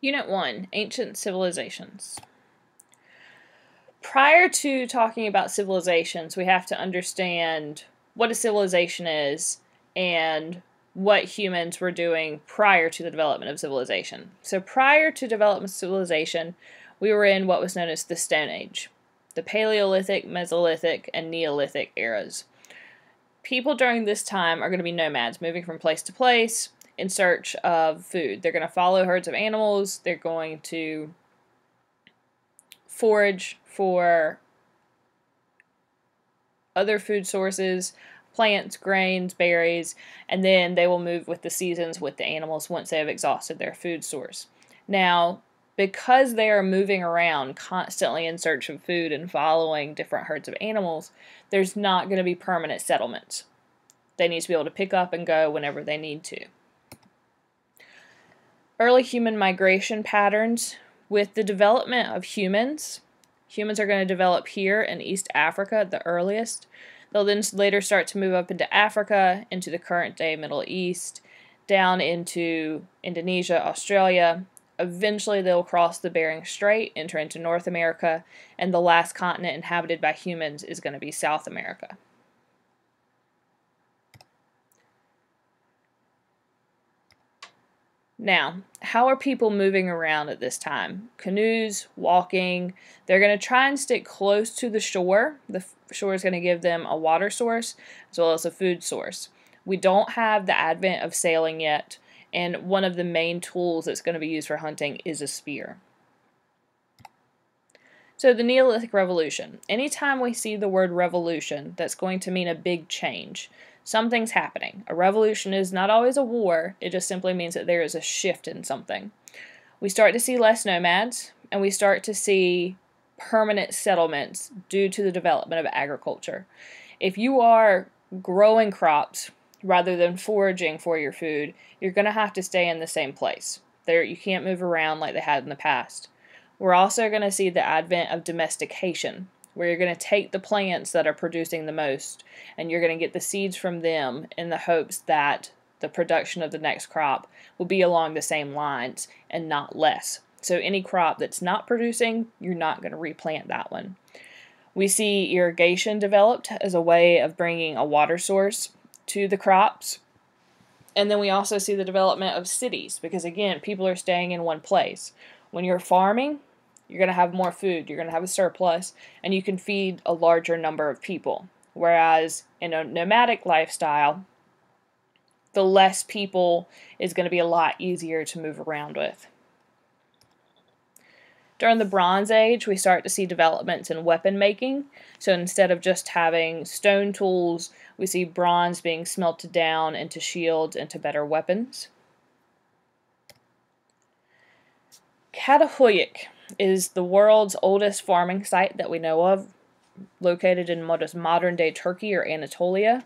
Unit 1 Ancient Civilizations. Prior to talking about civilizations, we have to understand what a civilization is and what humans were doing prior to the development of civilization. So, prior to development of civilization, we were in what was known as the Stone Age, the Paleolithic, Mesolithic, and Neolithic eras. People during this time are going to be nomads, moving from place to place, in search of food. They're going to follow herds of animals. They're going to forage for other food sources, plants, grains, berries, and then they will move with the seasons with the animals once they have exhausted their food source. Now, because they are moving around constantly in search of food and following different herds of animals, there's not going to be permanent settlements. They need to be able to pick up and go whenever they need to early human migration patterns. With the development of humans, humans are going to develop here in East Africa at the earliest. They'll then later start to move up into Africa, into the current day Middle East, down into Indonesia, Australia. Eventually, they'll cross the Bering Strait, enter into North America, and the last continent inhabited by humans is going to be South America. Now, how are people moving around at this time? Canoes, walking. They're going to try and stick close to the shore. The shore is going to give them a water source as well as a food source. We don't have the advent of sailing yet, and one of the main tools that's going to be used for hunting is a spear. So, the Neolithic Revolution. Anytime we see the word revolution, that's going to mean a big change something's happening. A revolution is not always a war, it just simply means that there is a shift in something. We start to see less nomads, and we start to see permanent settlements due to the development of agriculture. If you are growing crops rather than foraging for your food, you're going to have to stay in the same place. There you can't move around like they had in the past. We're also going to see the advent of domestication where you're going to take the plants that are producing the most and you're going to get the seeds from them in the hopes that the production of the next crop will be along the same lines and not less. So any crop that's not producing, you're not going to replant that one. We see irrigation developed as a way of bringing a water source to the crops. And then we also see the development of cities because, again, people are staying in one place. When you're farming, you're going to have more food, you're going to have a surplus, and you can feed a larger number of people. Whereas in a nomadic lifestyle, the less people is going to be a lot easier to move around with. During the Bronze Age, we start to see developments in weapon making. So instead of just having stone tools, we see bronze being smelted down into shields, into better weapons. Çatalhöyük is the world's oldest farming site that we know of, located in what is modern day Turkey or Anatolia.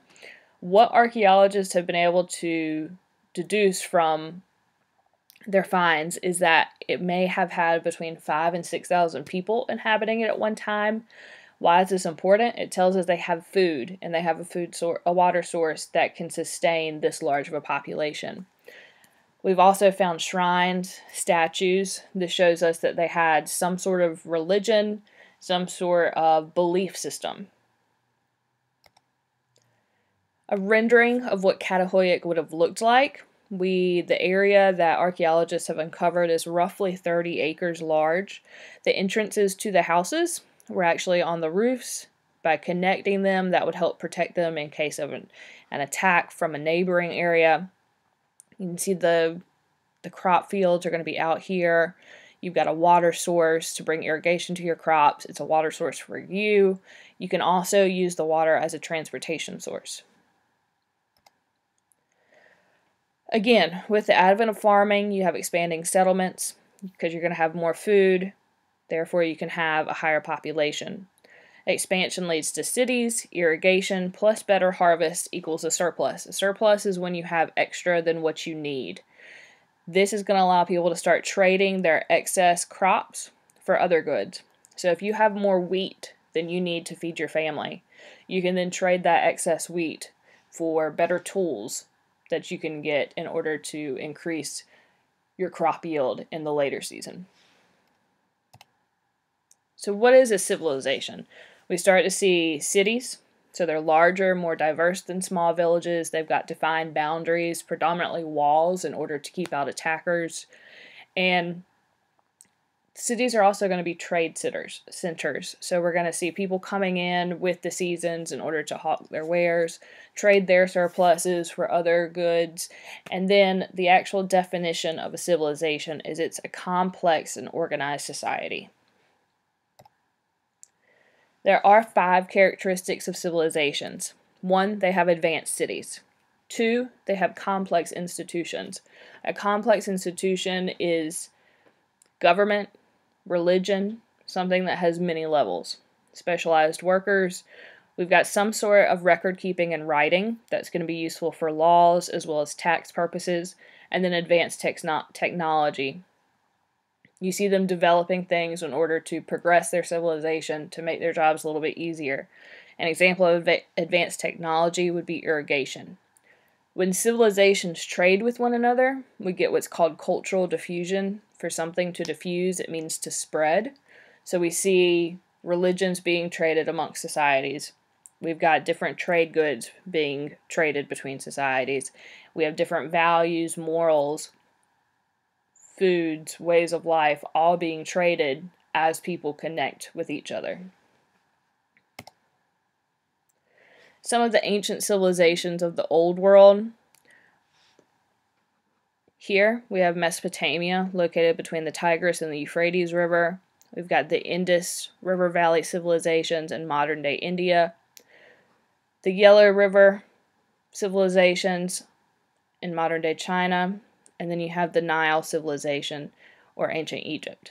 What archaeologists have been able to deduce from their finds is that it may have had between five and six thousand people inhabiting it at one time. Why is this important? It tells us they have food and they have a food source, a water source that can sustain this large of a population. We've also found shrines, statues. This shows us that they had some sort of religion, some sort of belief system. A rendering of what Çatalhöyük would have looked like. We the area that archaeologists have uncovered is roughly 30 acres large. The entrances to the houses were actually on the roofs. By connecting them, that would help protect them in case of an, an attack from a neighboring area. You can see the the crop fields are going to be out here. You've got a water source to bring irrigation to your crops. It's a water source for you. You can also use the water as a transportation source. Again, with the advent of farming, you have expanding settlements because you're going to have more food. Therefore, you can have a higher population. Expansion leads to cities, irrigation plus better harvest equals a surplus. A surplus is when you have extra than what you need. This is going to allow people to start trading their excess crops for other goods. So if you have more wheat than you need to feed your family, you can then trade that excess wheat for better tools that you can get in order to increase your crop yield in the later season. So, what is a civilization? We start to see cities. So, they're larger, more diverse than small villages. They've got defined boundaries, predominantly walls, in order to keep out attackers. And cities are also going to be trade centers centers so we're going to see people coming in with the seasons in order to hawk their wares trade their surpluses for other goods and then the actual definition of a civilization is it's a complex and organized society there are five characteristics of civilizations one they have advanced cities two they have complex institutions a complex institution is government religion, something that has many levels. Specialized workers, we've got some sort of record keeping and writing that's going to be useful for laws as well as tax purposes, and then advanced techno- technology. You see them developing things in order to progress their civilization to make their jobs a little bit easier. An example of advanced technology would be irrigation. When civilizations trade with one another, we get what's called cultural diffusion. For something to diffuse, it means to spread. So we see religions being traded amongst societies. We've got different trade goods being traded between societies. We have different values, morals, foods, ways of life, all being traded as people connect with each other. some of the ancient civilizations of the old world. Here we have Mesopotamia, located between the Tigris and the Euphrates River. We've got the Indus River Valley civilizations in modern day India, the Yellow River civilizations in modern day China, and then you have the Nile civilization or ancient Egypt.